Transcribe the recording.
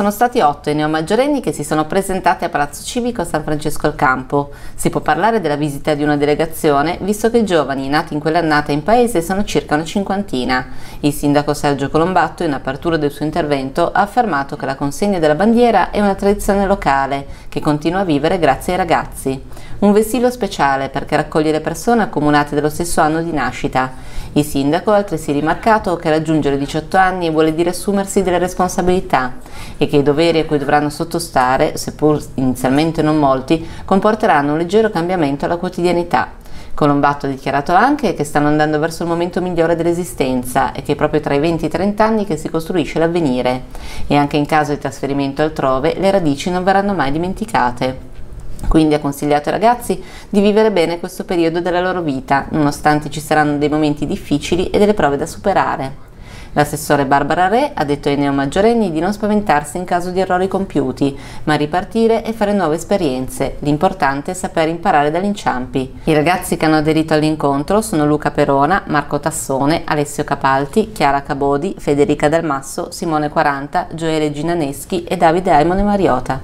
sono stati otto i neomaggiorenni che si sono presentati a Palazzo Civico a San Francesco al Campo. Si può parlare della visita di una delegazione, visto che i giovani nati in quell'annata in paese sono circa una cinquantina. Il sindaco Sergio Colombatto, in apertura del suo intervento, ha affermato che la consegna della bandiera è una tradizione locale, che continua a vivere grazie ai ragazzi. Un vessillo speciale perché raccoglie le persone accomunate dello stesso anno di nascita. Il sindaco ha altresì rimarcato che raggiungere i 18 anni vuole dire assumersi delle responsabilità e che i doveri a cui dovranno sottostare, seppur inizialmente non molti, comporteranno un leggero cambiamento alla quotidianità. Colombatto ha dichiarato anche che stanno andando verso il momento migliore dell'esistenza e che è proprio tra i 20 e i 30 anni che si costruisce l'avvenire e anche in caso di trasferimento altrove le radici non verranno mai dimenticate. Quindi ha consigliato ai ragazzi di vivere bene questo periodo della loro vita, nonostante ci saranno dei momenti difficili e delle prove da superare. L'assessore Barbara Re ha detto ai neomaggiorenni di non spaventarsi in caso di errori compiuti, ma ripartire e fare nuove esperienze. L'importante è saper imparare dagli inciampi. I ragazzi che hanno aderito all'incontro sono Luca Perona, Marco Tassone, Alessio Capalti, Chiara Cabodi, Federica Dalmasso, Simone 40, Gioele Ginaneschi e Davide Aimone Mariota.